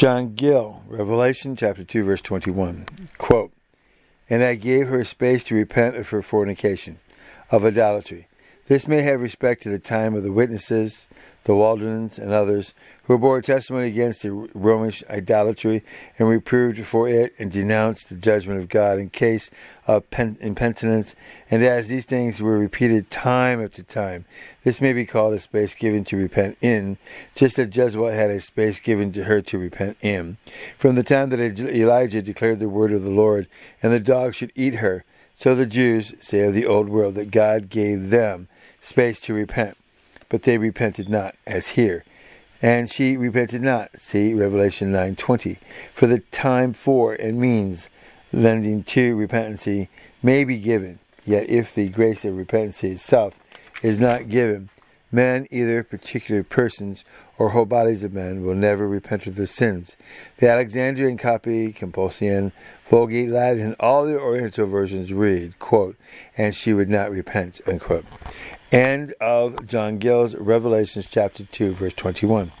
John Gill, Revelation chapter 2, verse 21. Quote, And I gave her space to repent of her fornication, of idolatry. This may have respect to the time of the witnesses, the Waldenses, and others who bore testimony against the Romish idolatry and reproved for it and denounced the judgment of God in case of pen- impenitence. And as these things were repeated time after time, this may be called a space given to repent in, just as Jezebel had a space given to her to repent in. From the time that Elijah declared the word of the Lord, and the dog should eat her, so the Jews say of the old world that God gave them space to repent but they repented not, as here. And she repented not. See Revelation 9:20. For the time for and means lending to repentancy may be given. Yet if the grace of repentancy itself is not given, men, either particular persons or whole bodies of men, will never repent of their sins. The Alexandrian copy, Complutensian, Vulgate Latin, all the Oriental versions read, quote, and she would not repent, unquote. End of John Gill's Revelations chapter 2, verse 21.